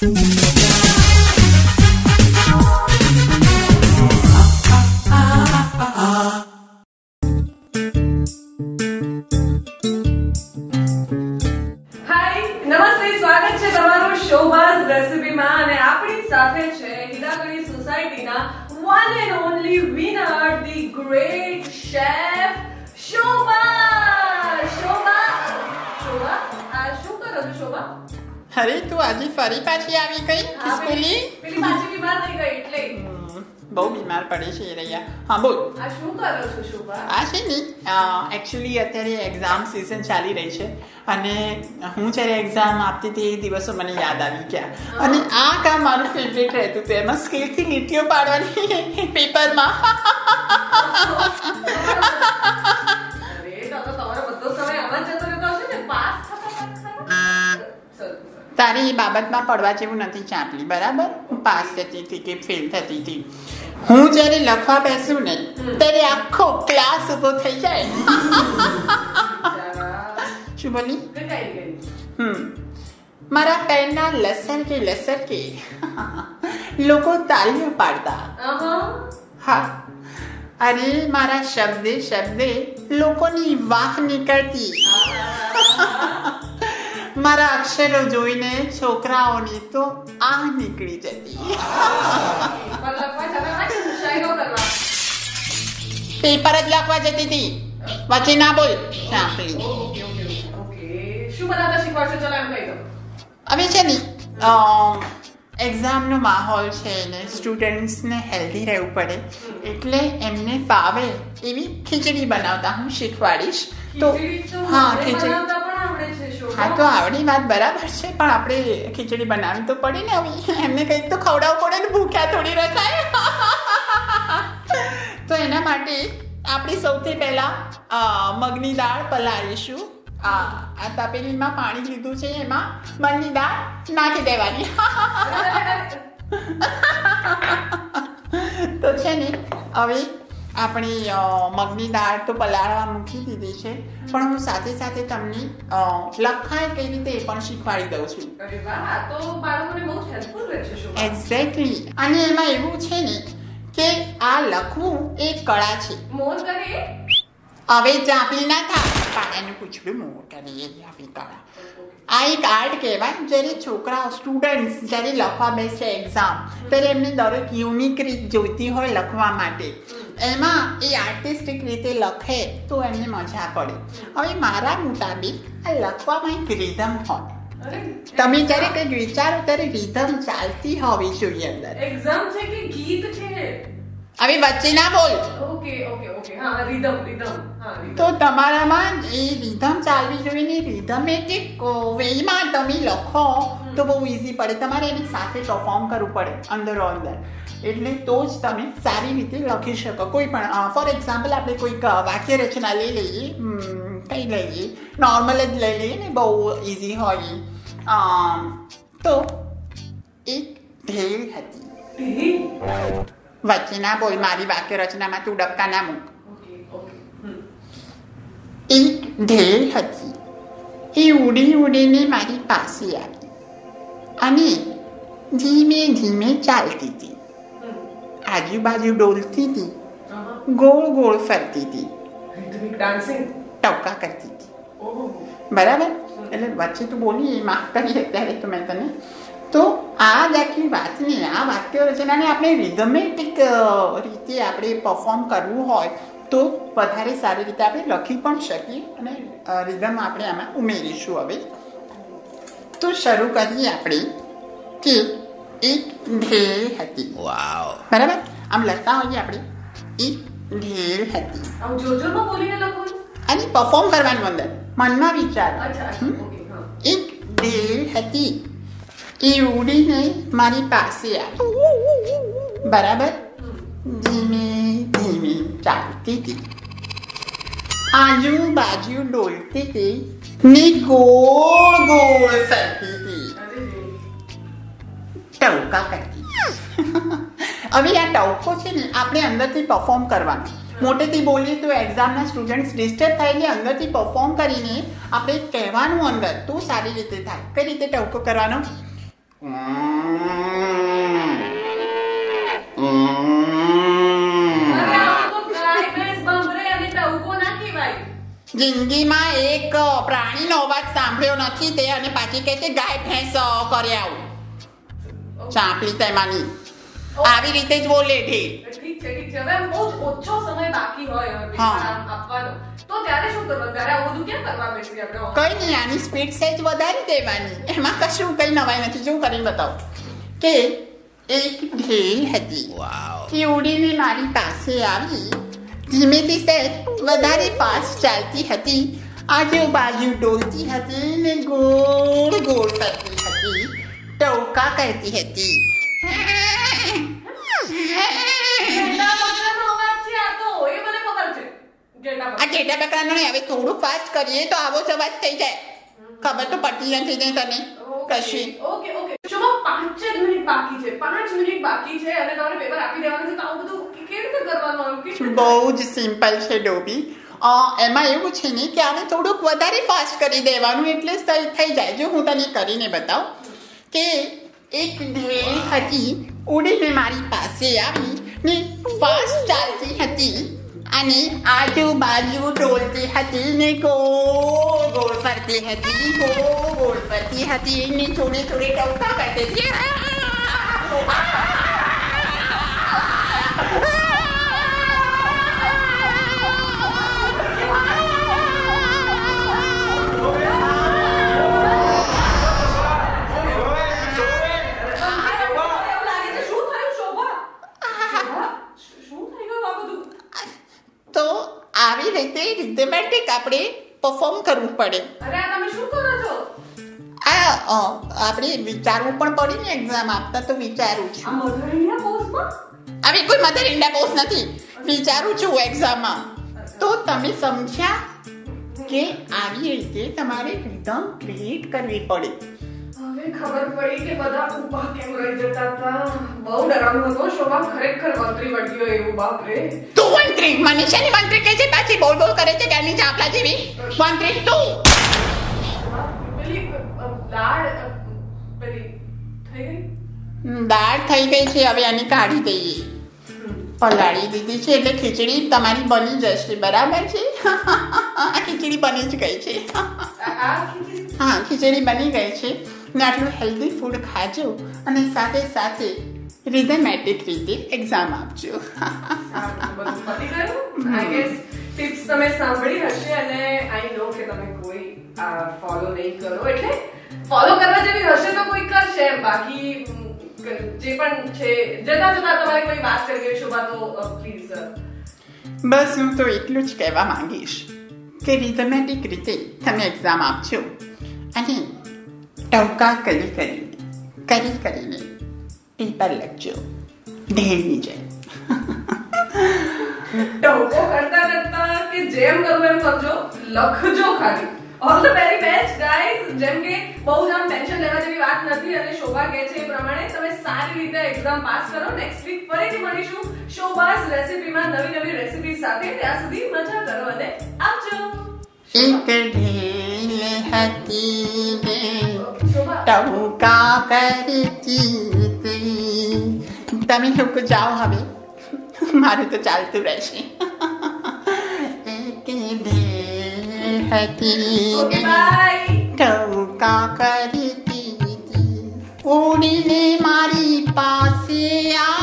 શોભા. શોભા શોભા આ શું કરો છો શોભા? અરે તું આજે ફરી પાછી આવી ગઈ? આ સ્કૂલી? પેલી પાછી બીમાર થઈ ગઈ એટલે. બહુ બીમાર પડે છે એ રહ્યા. હા બોલ. આ શું કરો છો શોભા? આ છે ને એકચ્યુઅલી અત્યારે એક્ઝામ સિઝન ચાલી રહી છે. અને હું જ્યારે એક્ઝામ આપતી હતી એ દિવસો મને યાદ આવી ગયા. અને આ કામ મારું ફેવરેટ રહેતું હતું. એમાં સ્કેલથી લીટીઓ પાડવાની પેપરમાં બાબતમાં પડવા જેવું નથી ચાંપલી બરાબર? હું પાસ થતી હતી કે ફેલ થતી હતી. હું જ્યારે લખવા બેસું ને ત્યારે આખો ક્લાસ ઊભો થઈ જાય. શું બોલી? હમ. મારા પેરના લસણ કે લસણ કે લોકો તાલીઓ પાડતા. હા. અરે મારા શબ્દે શબ્દે લોકોની વાહ નીકળતી. મારા અક્ષરો જોઈને છોકરાઓની તો આ નીકળી જતી. પેપર જ લખવા જતી હતી. વચ્ચે ના બોલ. સાંભળી ઓકે ઓકે ઓકે શું બનાવતા શીખવાડશો ચલો એમ કહી દો હવે છે ને એક્ઝામનો માહોલ છે ને સ્ટુડન્ટ્સને હેલ્ધી રહેવું પડે. એટલે એમને ફાવે એવી ખીચડી બનાવતા. હું શીખવાડીશ. તો હા ખીચડી. હા, તો આવડી વાત બરાબર છે, પણ આપણે ખીચડી બનાવવી તો પડી ને હવે એમને કંઈક તો ખવડાવવું પડે ને, ભૂખ્યા થોડી રખાય. તો એના માટે આપણે સૌથી પહેલાં મગની દાળ પલાળીશું. આ તપેલીમાં પાણી લીધું છે, એમાં મગની દાળ નાખી દેવાની. તો છે ને, હવે આપણી મગની દાળ તો પલાળવા મૂકી દીધી છે. પણ હું સાથે સાથે તમને લખાય કઈ રીતે એ પણ શીખવાડી દઉં છું. એક્ઝેક્ટલી અને એમાં એવું છે ને કે આ લખવું એ કળા છે. હવે ચાપલી ના થાય. પાડાનું પૂછડું મોટા એ આવી કળા. આ એક આર્ટ કહેવાય જ્યારે છોકરા સ્ટુડન્ટ્સ જ્યારે લખવા બેસે એક્ઝામ ત્યારે એમને દરેક યુનિક રીત જોઈતી હોય લખવા માટે. એમાં એ આર્ટિસ્ટિક રીતે લખે તો એમને મજા પડે. હવે મારા મુતાબિક આ લખવામાં એક રિધમ હોય. તમે જ્યારે કંઈક વિચારો ત્યારે રિધમ ચાલતી હોવી જોઈએ અંદર. એક્ઝામ છે કે ગીત છે? હવે વચ્ચે ના બોલ. Okay okay okay. હા રીધમ રીધમ તો તમારામાં એ રિધમ ચાલવી જોઈએ ને રિધમેટિક વેમાં તમે લખો તો બહુ ઇઝી પડે. તમારે એની સાથે પરફોર્મ કરવું પડે અંદરો અંદર. એટલે તો જ તમે સારી રીતે લખી શકો. કોઈ પણ ફોર એક્ઝામ્પલ આપણે કોઈક વાક્ય રચના લઈ લઈએ કંઈ લઈએ નોર્મલ જ લઈ લઈએ ને બહુ ઇઝી હોય. તો એક ઢેલ હતી. વચ્ચે ના બોલ, મારી વાક્ય રચનામાં તું ડબકા ના મૂક. એક ઢેલ હતી. એ ઉડી ઉડીને મારી પાસે આવી. અને ધીમે ધીમે ચાલતી હતી. આજુબાજુ ડોલતી હતી ગોળ ગોળ ફરતી હતી ટપકા કરતી હતી બરાબર એટલે વચ્ચે તું બોલી માફ કરી અત્યારે તો મેં તને તો આ જ આખી વાતને આ વાક્ય રચનાને આપણે રિધમેટિક રીતે આપણે પરફોર્મ કરવું હોય તો વધારે સારી રીતે આપણે લખી પણ શકીએ અને રિધમ આપણે આમાં ઉમેરીશું હવે તો શરૂ કરીએ આપણે કે એક ઢેર હતી બરાબર આમ લખતા હોઈએ આપણે એક ઢેલ હતી આમ જોરજોરમાં બોલીને લખો અને પરફોર્મ કરવાનું અંદર મનમાં વિચાર એક ઢેલ હતી એ ઉડીને મારી પાસે આવી બરાબર ધીમે ધીમે ચાલતી હતી આજુબાજુ ડોલતી હતી ને ગોળ ગોળ ફરતી હતી. ટવકા કરતી હવે આ ટવકો છે ને, આપણે અંદરથી પરફોર્મ કરવાનો. મોટેથી બોલીએ તો એક્ઝામના સ્ટુડન્ટ્સ ડિસ્ટર્બ થાય એટલે અંદરથી પરફોર્મ કરીને આપણે કહેવાનું અંદર તો સારી રીતે થાય. કઈ રીતે ટવકો કરવાનો? જિંદગીમાં એક પ્રાણીનો અવાજ સાંભળ્યો નથી તે અને પાછી કહે છે, ગાય ભેંસ કરી આવું. ચાંપલી તેમાંની. આવી રીતે જ બોલે ઢીલ ઠીક છે ઠીક છે. હવે બહુ જ ઓછો સમય બાકી હોય હવે હા. આમ આપવાનો. તો ત્યારે શું કરવાનું? ત્યારે આવું બધું કેમ કરવા બેસી આપણે કઈ નહીં આની સ્પીડ સેજ વધારી દેવાની એમાં કશું કઈ નવાઈ નથી. શું કરીને બતાવો? કે એક ઢીલ હતી. તે ઉડીને મારી પાસે આવી. ધીમેથી સેજ વધારે ફાસ્ટ ચાલતી હતી. આજુબાજુ ડોલતી હતી ને ગોળ ગોળ કરતી કરતી હતી ઘેટા બકરાનો આ. જેટા બકરાનો નહીં હવે થોડું ફાસ્ટ કરીએ તો આવો જ અવાજ થઈ જાય ખબર તો પડતી નથી ને તને કશી ઓકે ઓકે શોભા પાંચ જ મિનિટ બાકી છે પાંચ મિનિટ બાકી છે અને તમારે પેપર આપી દેવાનું છે તો આવું બધું કેવી રીતે કરવાનું બહુ જ સિમ્પલ છે ડોબી એમાં એવું છે ને કે આને થોડુંક વધારે ફાસ્ટ કરી દેવાનું એટલે થઈ જાય જો હું તને કરીને બતાવું કે એક ઢેલ હતી ઉડીને મારી પાસે આવી ને ફાસ્ટ ચાલતી હતી અને આજુબાજુ ડોલતી હતી ને ગોળ ગોળ ફરતી હતી ગોળ ગોળ ફરતી હતી ને થોડી થોડી ટવકા કરતી હતી કરવું પડે. અરે આ તમે શું કરો છો? આ આપણે વિચારવું પણ પડે ને એક્ઝામ આપતા તો વિચારું છું. આવી કોઈ મધર ઇન્ડિયા પોસ્ટ નથી. વિચારું છું એક્ઝામમાં તો તમે સમજ્યા કે આવી રીતે તમારે રિધમ ક્રિએટ કરવી પડે. ખબર પડી કે બધા ઊભા કેમ રહી જતા હતા? બહુ ડરાવનું હતો. શોભા ખરેખર મંત્રી વળગ્યો એવું બાપ રે તું મંત્રી! મને ને મંત્રી કે છે? પાછી બોલ બોલ કરે છે ત્યાંની ચાપલા જેવી. મંત્રી તું! પેલી થઈ ગઈ? દાળ થઈ ગઈ છે. હવે આની કાઢી દઈએ. પલાળી દીધી છે એટલે ખીચડી તમારી બની જશે. બરાબર છે? ખીચડી બની જ ગઈ છે. હા ખીચડી બની ગઈ છે. ને આટલું હેલ્ધી ફૂડ ખાજો અને સાથે સાથે રિધમેટિક રીતે એક્ઝામ આપજો. ટિપ્સ તમે સાંભળી હશે અને આઈ નો કે તમે કોઈ ફોલો નહીં કરો. એટલે ફોલો કરવા જેવી હશે તો કોઈ કરશે બાકી જે પણ છે જતા જતા તમારે કોઈ વાત હોય શોભા તો પ્લીઝ બસ હું તો એટલું જ કહેવા માંગીશ કે રિધમેટિક રીતે તમે એક્ઝામ આપજો. અને ટવકા કરી કરીને કરી કરીને પેપર લખજો ઢેરની જેમ ટવકો કરતા કરતા કે જેમ કરવું એમ કરજો લખજો ખાલી all the very best guys જેમ કે બહુ જ આમ ટેન્શન લેવા જેવી વાત નથી અને શોભા કહે છે એ પ્રમાણે તમે સારી રીતે એક્ઝામ પાસ કરો. નેક્સ્ટ વીક ફરીથી મળીશું શોભાસ રેસીપીમાં નવી નવી રેસીપી સાથે. ત્યાં સુધી મજા કરો અને આપજો એક ઢેલ હતી ને કા કરી કરતી તમે લોકો જાઓ હવે મારું તો ચાલતું રહેશે એક ઢેલ હતી ઓકે કા કરી કરતી ઉડીને મારી પાસે આવી